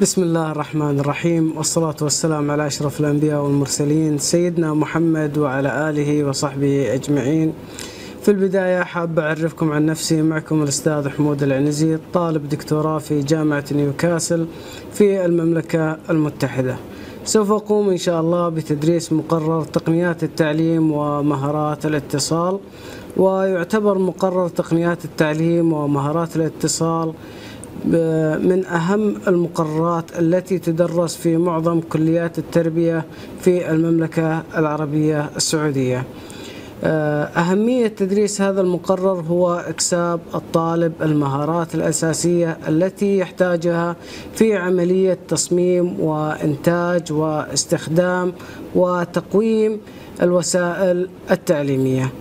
بسم الله الرحمن الرحيم والصلاة والسلام على أشرف الأنبياء والمرسلين سيدنا محمد وعلى آله وصحبه أجمعين. في البداية حاب أعرفكم عن نفسي معكم الأستاذ حمود العنزي طالب دكتوراه في جامعة نيوكاسل في المملكة المتحدة. سوف أقوم إن شاء الله بتدريس مقرر تقنيات التعليم ومهارات الاتصال ويعتبر مقرر تقنيات التعليم ومهارات الاتصال من أهم المقررات التي تدرس في معظم كليات التربية في المملكة العربية السعودية. أهمية تدريس هذا المقرر هو إكساب الطالب المهارات الأساسية التي يحتاجها في عملية تصميم وإنتاج واستخدام وتقويم الوسائل التعليمية.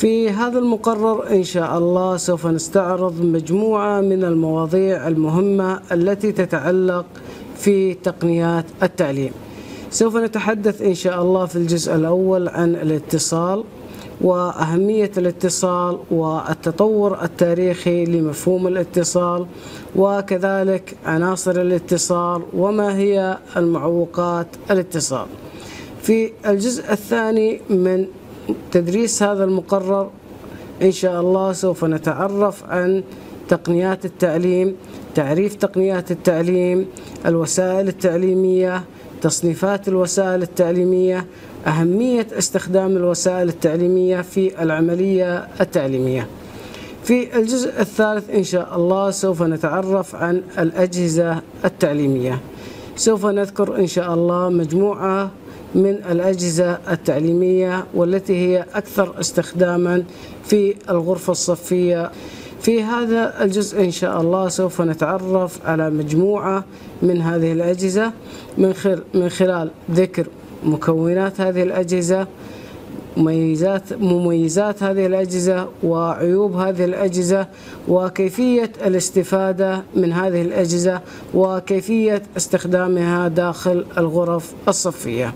في هذا المقرر إن شاء الله سوف نستعرض مجموعة من المواضيع المهمة التي تتعلق في تقنيات التعليم. سوف نتحدث إن شاء الله في الجزء الأول عن الاتصال وأهمية الاتصال والتطور التاريخي لمفهوم الاتصال وكذلك عناصر الاتصال وما هي المعوقات الاتصال. في الجزء الثاني من تدريس هذا المقرر إن شاء الله سوف نتعرف عن تقنيات التعليم تعريف تقنيات التعليم الوسائل التعليمية تصنيفات الوسائل التعليمية أهمية استخدام الوسائل التعليمية في العملية التعليمية. في الجزء الثالث إن شاء الله سوف نتعرف عن الأجهزة التعليمية. سوف نذكر إن شاء الله مجموعة من الأجهزة التعليمية والتي هي أكثر استخداما في الغرفة الصفية. في هذا الجزء إن شاء الله سوف نتعرف على مجموعة من هذه الأجهزة من خلال ذكر مكونات هذه الأجهزة مميزات مميزات هذه الأجهزة وعيوب هذه الأجهزة وكيفية الاستفادة من هذه الأجهزة وكيفية استخدامها داخل الغرف الصفية.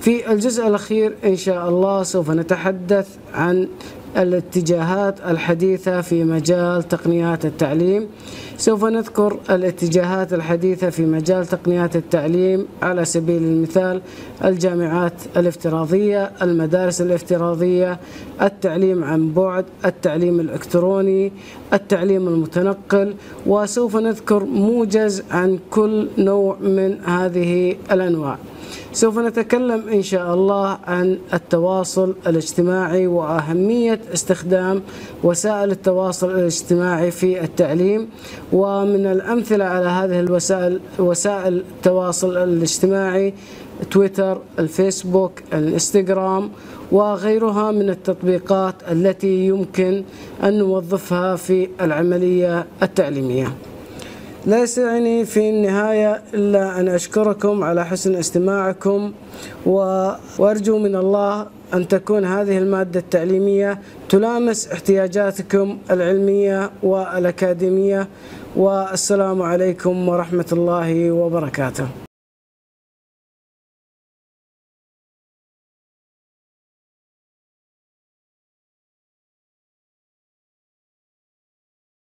في الجزء الأخير إن شاء الله سوف نتحدث عن الاتجاهات الحديثة في مجال تقنيات التعليم. سوف نذكر الاتجاهات الحديثة في مجال تقنيات التعليم على سبيل المثال الجامعات الافتراضية المدارس الافتراضية التعليم عن بعد التعليم الإلكتروني التعليم المتنقل وسوف نذكر موجز عن كل نوع من هذه الأنواع. سوف نتكلم إن شاء الله عن التواصل الاجتماعي وأهمية استخدام وسائل التواصل الاجتماعي في التعليم. ومن الأمثلة على هذه الوسائل وسائل التواصل الاجتماعي تويتر الفيسبوك الإنستغرام وغيرها من التطبيقات التي يمكن أن نوظفها في العملية التعليمية. لا يسعني في النهاية إلا أن أشكركم على حسن استماعكم وأرجو من الله أن تكون هذه المادة التعليمية تلامس احتياجاتكم العلمية والأكاديمية والسلام عليكم ورحمة الله وبركاته.